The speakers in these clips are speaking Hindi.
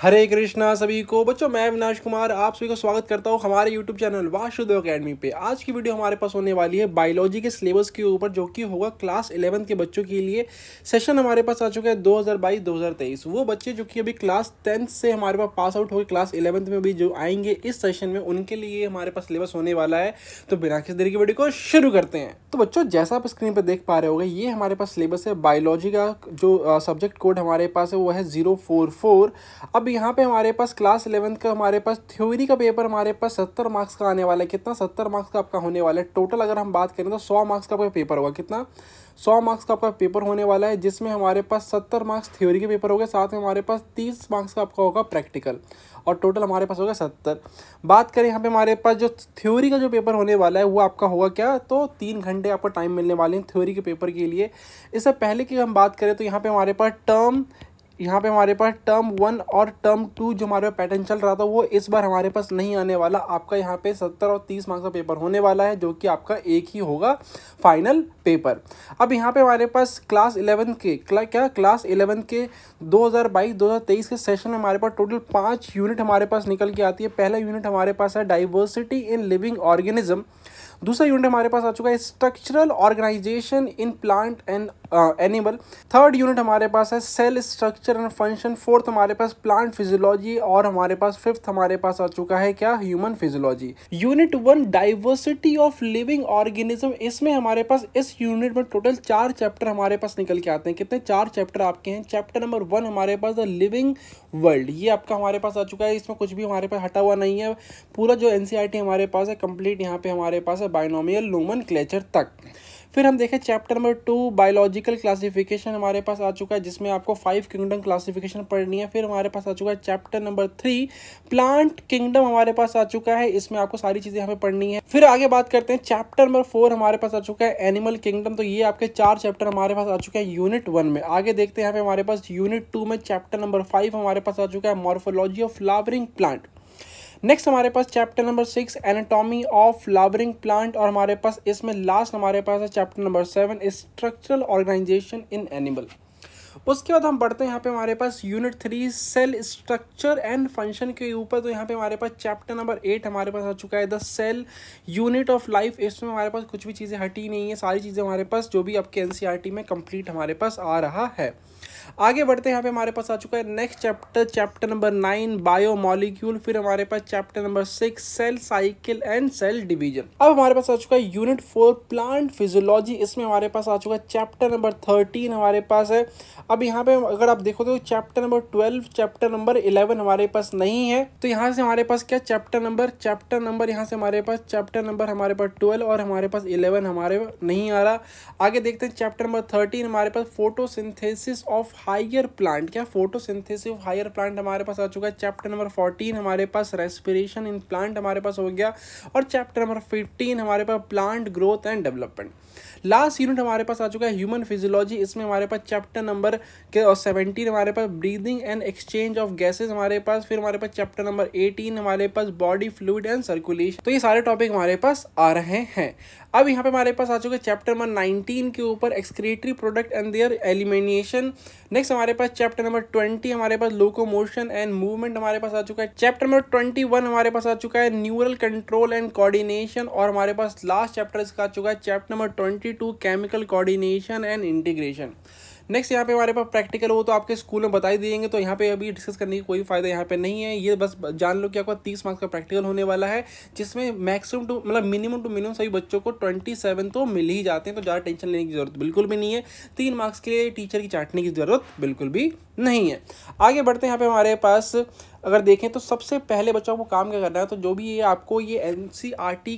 हरे कृष्णा सभी को। बच्चों, मैं अविनाश कुमार, आप सभी को स्वागत करता हूँ हमारे यूट्यूब चैनल वाशुदेव अकेडमी पे। आज की वीडियो हमारे पास होने वाली है बायोलॉजी के सिलेबस के ऊपर, जो कि होगा क्लास इलेवंथ के बच्चों के लिए। सेशन हमारे पास आ चुका है 2022-2023 वो बच्चे जो कि अभी क्लास टेंथ से हमारे पास पास आउट हो गए क्लास इलेवंथ में भी जो आएँगे, इस सेशन में उनके लिए हमारे पास सिलेबस होने वाला है। तो बिना किसी देरी की वीडियो को शुरू करते हैं। तो बच्चों, जैसा आप स्क्रीन पर देख पा रहे होगे, ये हमारे पास सिलेबस है। बायोलॉजी का जो सब्जेक्ट कोड हमारे पास है, वो है ज़ीरो अब यहाँ पे हमारे पास क्लास इलेवंथ का, हमारे पास थ्योरी का पेपर हमारे पास सत्तर मार्क्स का आने वाला है। कितना सत्तर मार्क्स का आपका होने वाला है? टोटल अगर हम बात करें तो सौ मार्क्स का आपका पेपर होगा। कितना? सौ मार्क्स का आपका पेपर होने वाला है, जिसमें हमारे पास सत्तर मार्क्स थ्योरी के पेपर होगा, साथ में हमारे पास तीस मार्क्स का आपका होगा प्रैक्टिकल और टोटल हमारे पास होगा सत्तर। बात करें यहाँ पे हमारे पास जो थ्योरी का जो पेपर होने वाला है, वो आपका होगा क्या? तो तीन घंटे आपको टाइम मिलने वाले हैं थ्योरी के पेपर के लिए। इससे पहले की हम बात करें तो यहाँ पे हमारे पास टर्म यहाँ पे हमारे पास टर्म वन और टर्म टू जो हमारे पैटर्न चल रहा था वो इस बार हमारे पास नहीं आने वाला। आपका यहाँ पे सत्तर और तीस मार्क्स का पेपर होने वाला है जो कि आपका एक ही होगा फाइनल पेपर अब यहाँ पे हमारे पास क्लास इलेवन के क्ला, क्या? क्लास इलेवन के 2022-2023 के सेशन में हमारे पास टोटल पाँच यूनिट हमारे पास निकल के आती है। पहला यूनिट हमारे पास है डाइवर्सिटी इन लिविंग ऑर्गेनिज्म दूसरा यूनिट हमारे पास आ चुका है structural organisation in plant and animal third unit हमारे पास है cell structure and function fourth हमारे पास प्लांट फिजियोलॉजी और हमारे पास फिफ्थ हमारे पास आ चुका है क्या human physiology unit one diversity of living organism इसमें हमारे पास इस यूनिट में टोटल चार चैप्टर हमारे पास निकल के आते हैं कितने चार चैप्टर आपके हैं चैप्टर नंबर वन हमारे पास द लिविंग वर्ल्ड ये आपका हमारे पास आ चुका है इसमें कुछ भी हमारे पास हटा हुआ नहीं है पूरा जो एनसीईआरटी हमारे पास है कंप्लीट यहाँ पे हमारे पास है बायोनोमियल नोमन क्लेचर तक। फिर हम देखें chapter number two biological classification हमारे पास आ चुका है, जिसमें आपको फाइव किंगडम क्लासिफिकेशन पढ़नी है। फिर हमारे पास आ चुका है chapter number three plant kingdom हमारे पास आ चुका है। इसमें आपको सारी चीज़ें हमें पढ़नी है। फिर आगे बात करते हैं चैप्टर नंबर फोर हमारे पास आ चुका है एनिमल किंगडम तो ये आपके चार चैप्टर हमारे पास आ चुके हैं यूनिट वन में। आगे देखते हैं यहाँ पे हमारे पास यूनिट टू में चैप्टर नंबर फाइव हमारे पास आ चुका है morphology of flowering plant next हमारे पास chapter number six anatomy of flowering plant और हमारे पास इसमें लास्ट हमारे पास है chapter number seven structural organisation in animal उसके बाद हम बढ़ते हैं यहाँ पे हमारे पास unit three cell structure and function के ऊपर। तो यहाँ पे हमारे पास चैप्टर नंबर एट हमारे पास आ चुका है। The cell unit of life इसमें हमारे पास कुछ भी चीज़ें हटी नहीं है। सारी चीज़ें हमारे पास जो भी आपके एन में कंप्लीट हमारे पास आ रहा है। आगे बढ़ते हैं यहाँ पे हमारे पास आ चुका है next chapter chapter number nine biomolecule फिर हमारे पास chapter number six cell cycle and cell division अब हमारे पास आ चुका है यूनिट फोर प्लांट फिजियोलॉजी इसमें हमारे पास आ चुका है चैप्टर नंबर थर्टीन हमारे पास है अब यहाँ पे अगर आप देखो तो chapter number twelve chapter number eleven हमारे पास नहीं है तो यहाँ से हमारे पास क्या चैप्टर नंबर चैप्टर नंबर यहाँ से हमारे पास चैप्टर नंबर हमारे पास ट्वेल्व और हमारे पास इलेवन हमारे नहीं आ रहा आगे देखते हैं चैप्टर नंबर थर्टीन हमारे पास फोटोसिंथेसिस ऑफ़ हायर प्लांट क्या फोटोसिंथेसिस हायर प्लांट हमारे पास आ चुका है चैप्टर नंबर फोर्टीन हमारे पास रेस्पिरेशन इन प्लांट हमारे पास हो गया और चैप्टर नंबर फिफ्टीन हमारे पास plant growth and development last unit हमारे पास आ चुका है ह्यूमन फिजियोलॉजी इसमें हमारे पास चैप्टर नंबर के और सेवनटीन हमारे पास breathing and exchange of gases हमारे पास फिर हमारे पास चैप्टर नंबर एटीन हमारे पास बॉडी फ्लूड एंड सर्कुलेशन तो ये सारे टॉपिक हमारे पास आ रहे हैं अब यहाँ पे हमारे पास आ चुके चैप्टर नंबर नाइनटीन के ऊपर excretory product and their elimination next हमारे पास चैप्टर नंबर ट्वेंटी हमारे पास लोको मोशन एंड मूवमेंट हमारे पास आ चुका है। चैप्टर नंबर ट्वेंटी वन हमारे पास आ चुका है न्यूरल कंट्रोल एंड कोऑर्डिनेशन और हमारे पास लास्ट चैप्टर इसका आ चुका है। Chapter number twenty two chemical coordination and integration next यहाँ पे हमारे पास प्रैक्टिकल हो तो आपके स्कूल में बताई देंगे तो यहाँ पे अभी डिस्कस करने की कोई फ़ायदा यहाँ पे नहीं है। ये बस जान लो कि आपका तीस मार्क्स का प्रैक्टिकल होने वाला है, जिसमें मैक्सिमम टू मतलब मिनिमम टू मिनिमम सभी बच्चों को ट्वेंटी सेवन तो मिल ही जाते हैं तो ज़्यादा टेंशन लेने की ज़रूरत बिल्कुल भी नहीं है। तीन मार्क्स के लिए टीचर की चाटने की ज़रूरत बिल्कुल भी नहीं है। आगे बढ़ते हैं यहाँ पे हमारे पास अगर देखें तो सबसे पहले बच्चों को काम क्या करना है? तो जो भी ये आपको ये एन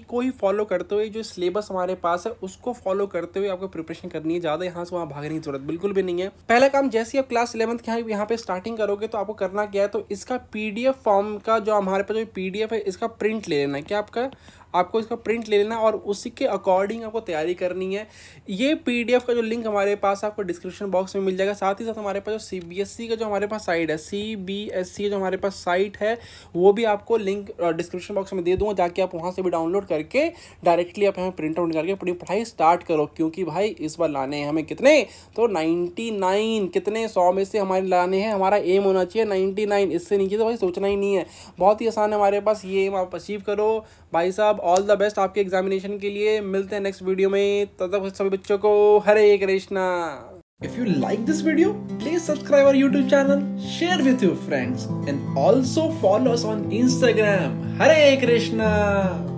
को ही फॉलो करते हुए, जो सिलेबस हमारे पास है, उसको फॉलो करते हुए आपको प्रिपरेशन करनी है। ज़्यादा यहाँ से वहाँ भागने की ज़रूरत बिल्कुल भी नहीं है। पहला काम, जैसे आप क्लास इलेवंथ के यहाँ पे स्टार्टिंग करोगे तो आपको करना क्या है? तो इसका पीडीएफ फॉर्म का जो हमारे पास जो पी है, इसका प्रिंट ले लेना है। क्या आपका आपको इसका प्रिंट ले लेना और उसी के अकॉर्डिंग आपको तैयारी करनी है। ये पीडीएफ का जो लिंक हमारे पास आपको डिस्क्रिप्शन बॉक्स में मिल जाएगा। साथ ही साथ हमारे पास जो सी का जो हमारे पास साइट है सी का जो हमारे पास साइट है, वो भी आपको लिंक डिस्क्रिप्शन बॉक्स में दे दूँगा, जाके आप वहाँ से भी डाउनलोड करके डायरेक्टली आप हमें प्रिंट आउट करके अपनी पढ़ाई स्टार्ट करो। क्योंकि भाई, इस बार लाने हैं हमें कितने? तो नाइन्टी नाइन कितने सौ में से हमारे लाने हैं, हमारा एम होना चाहिए नाइन्टी नाइन इससे नीचे तो भाई सोचना ही नहीं है। बहुत ही आसान है हमारे पास, ये एम आप अचीव करो। भाई साहब ऑल द बेस्ट आपके एग्जामिनेशन के लिए मिलते हैं नेक्स्ट वीडियो में तब तक सभी बच्चों को हरे Krishna If you like this video, please subscribe our YouTube channel, share with your friends, and also follow us on Instagram. Hare Krishna!